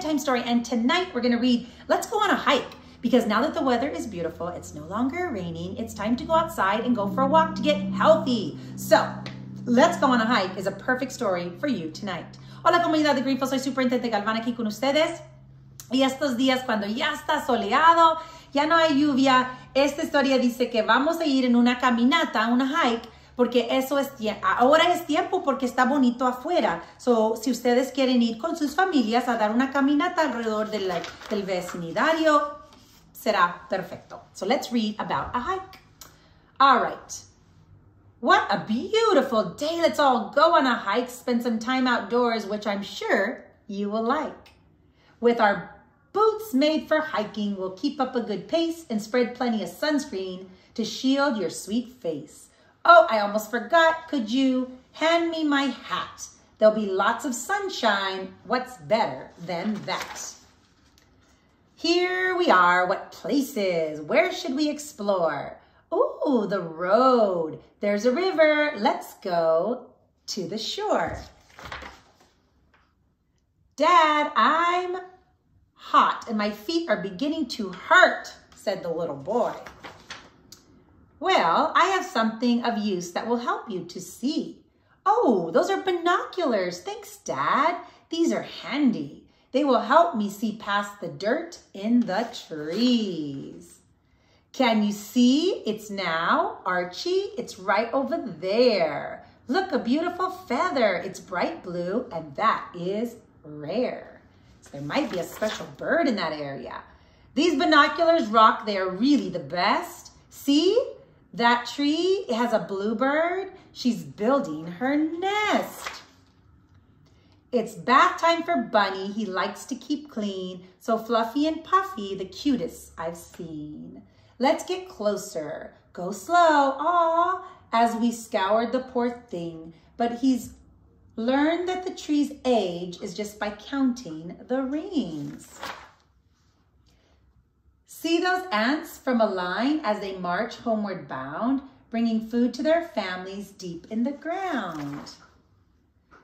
bedtime story. And tonight we're gonna read Let's Go on a Hike because now that the weather is beautiful, it's no longer raining, it's time to go outside and go for a walk to get healthy. So, Let's Go on a Hike is a perfect story for you tonight. Hola comunidad de Greenfield, soy Superintendente Galván aquí con ustedes. Y estos días cuando ya está soleado, ya no hay lluvia, esta historia dice que vamos a ir en una caminata, una hike, porque eso es ahora es tiempo porque está bonito afuera. So, si ustedes quieren ir con sus familias a dar una caminata alrededor del, del vecindario, será perfecto. So let's read about a hike. All right. What a beautiful day. Let's all go on a hike, spend some time outdoors, which I'm sure you will like. With our boots made for hiking, we'll keep up a good pace and spread plenty of sunscreen to shield your sweet face. Oh, I almost forgot. Could you hand me my hat? There'll be lots of sunshine. What's better than that? Here we are. What places? Where should we explore? Ooh, the road. There's a river. Let's go to the shore. Dad, I'm hot and my feet are beginning to hurt, said the little boy. Well, I have something of use that will help you to see. Oh, those are binoculars. Thanks, Dad. These are handy. They will help me see past the dirt in the trees. Can you see? It's now, Archie, it's right over there. Look, a beautiful feather. It's bright blue, and that is rare. So there might be a special bird in that area. These binoculars rock, they are really the best. See? That tree has a bluebird. She's building her nest. It's bath time for Bunny. He likes to keep clean. So Fluffy and Puffy, the cutest I've seen. Let's get closer. Go slow, aw, as we scoured the poor thing. But he's learned that the tree's age is just by counting the rings. See those ants from a line as they march homeward bound, bringing food to their families deep in the ground.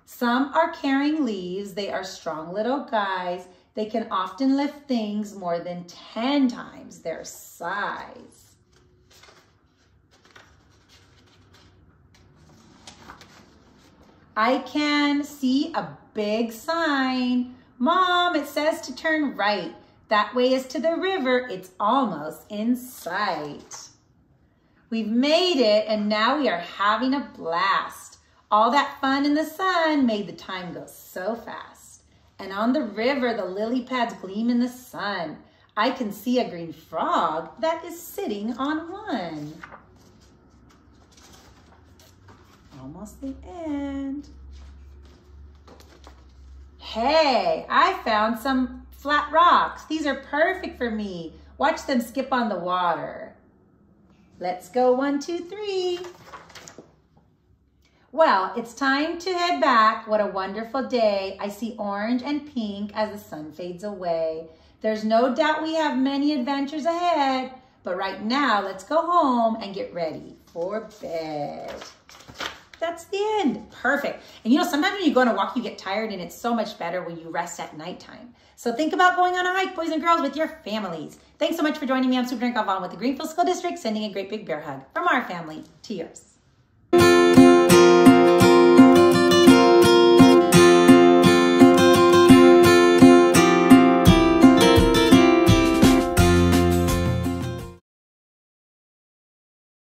Some are carrying leaves. They are strong little guys. They can often lift things more than 10 times their size. I can see a big sign. Mom, it says to turn right. That way is to the river. It's almost in sight. We've made it and now we are having a blast. All that fun in the sun made the time go so fast. And on the river, the lily pads gleam in the sun. I can see a green frog that is sitting on one. Almost the end. Hey, I found some flat rocks. These are perfect for me. Watch them skip on the water. Let's go one, two, three. Well, it's time to head back. What a wonderful day. I see orange and pink as the sun fades away. There's no doubt we have many adventures ahead, but right now let's go home and get ready for bed. That's the end. Perfect. And you know, sometimes when you go on a walk, you get tired and it's so much better when you rest at nighttime. So think about going on a hike, boys and girls, with your families. Thanks so much for joining me. I'm Super Galvan with the Greenfield School District, sending a great big bear hug from our family to yours.